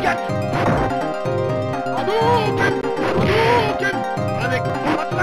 Get!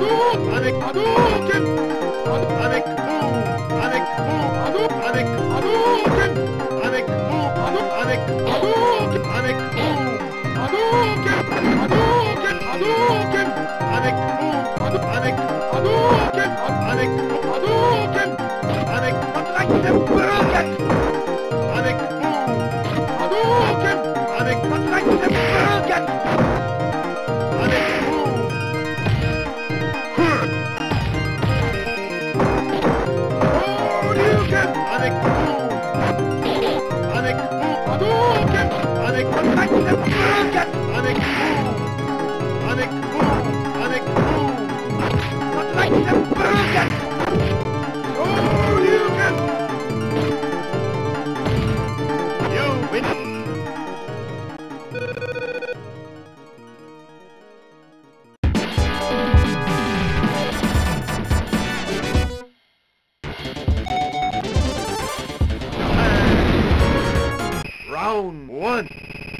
avec avec avec avec avec avec avec avec avec Panic! Panic! Panic! Panic! Panic! Panic! Panic! Round one.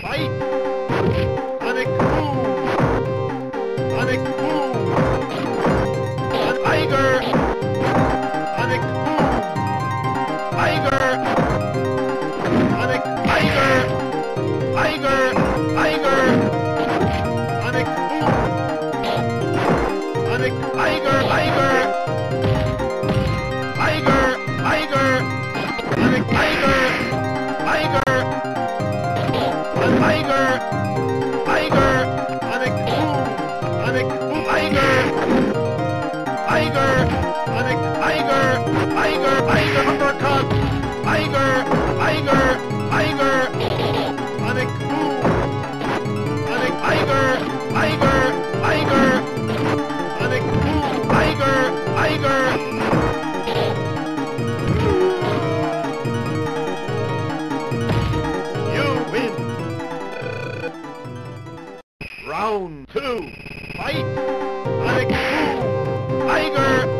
Fight! Sonic Boom! Round two. Fight. Like. Tiger.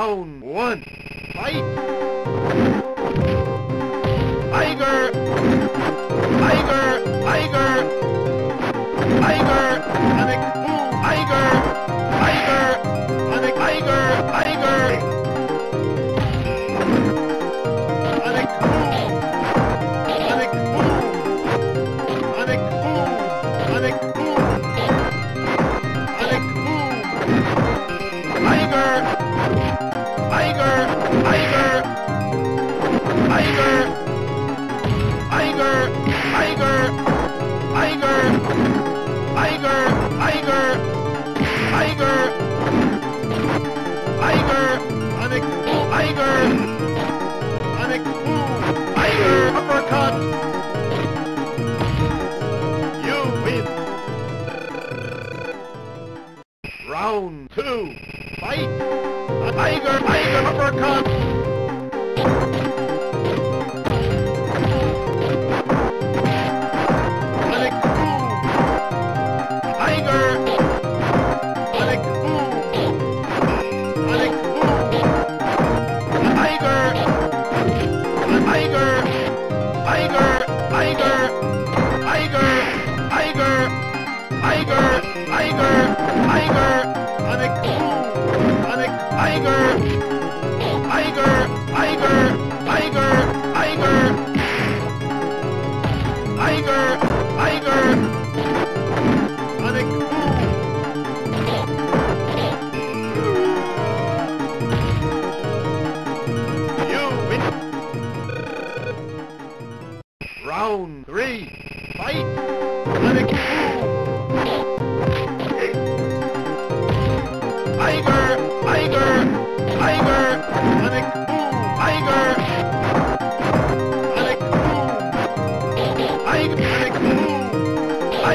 Round one, fight!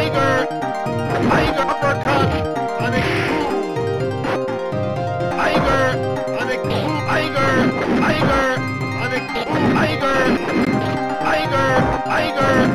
Tiger! Tiger uppercut! I'm a Tiger! I'm a Tiger! Tiger! I'm a Tiger! Tiger! Tiger!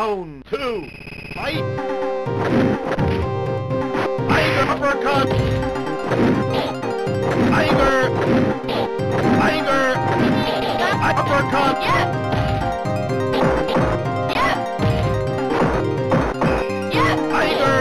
Round two, fight! Tiger uppercut! Tiger! Tiger! Uppercut! Yeah. Tiger!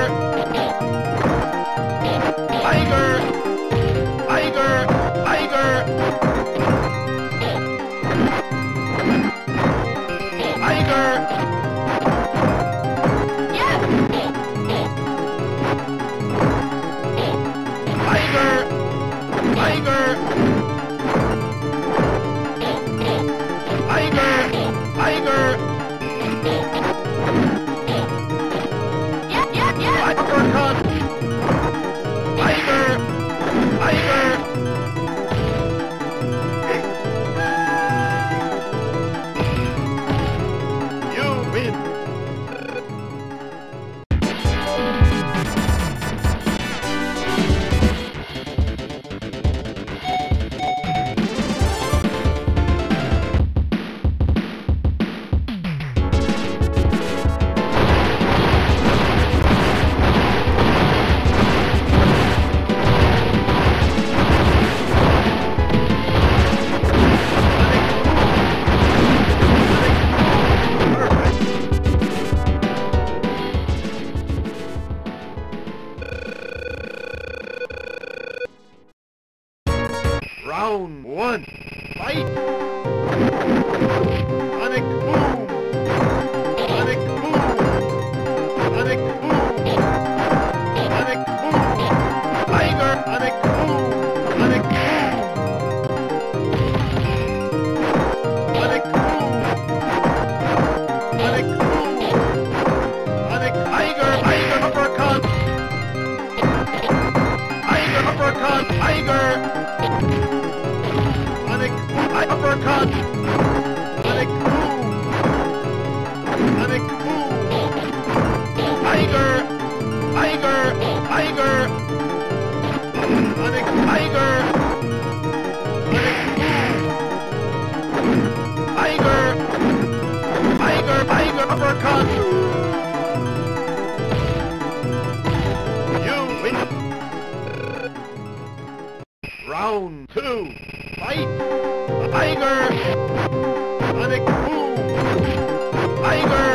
Round one. Fight! Sonic boom! Tiger. Sonic boom. Tiger.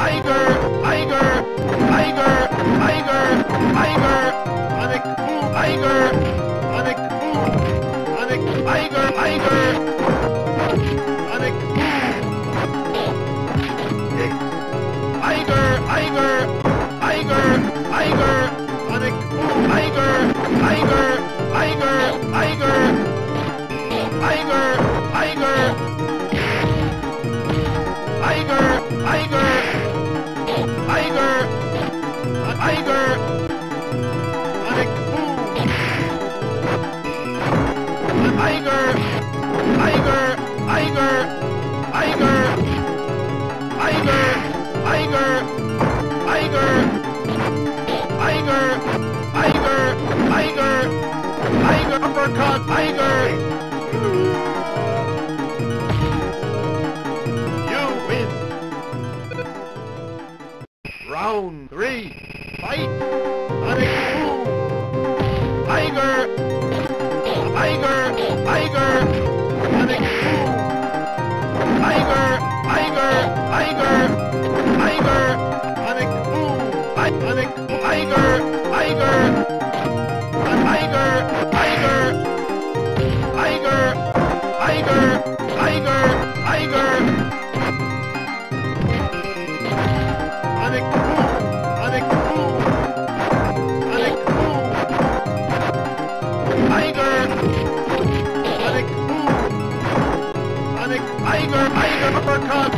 Tiger. Tiger. Tiger. Tiger. Tiger. Sonic boom. Tiger. Sonic boom. Sonic tiger. Tiger. Sonic boom. Tiger. Tiger. Tiger. Tiger. Tiger. Tiger. Tiger. Tiger. Tiger. Tiger. Tiger. Sonic boom. Tiger. Tiger. Tiger. Tiger. Tiger. Tiger. Tiger. Tiger. Tiger. Tiger. Tiger. Uppercut. Tiger. Round three. Fight. Tiger. Tiger. Tiger. Tiger. Tiger. Tiger. America.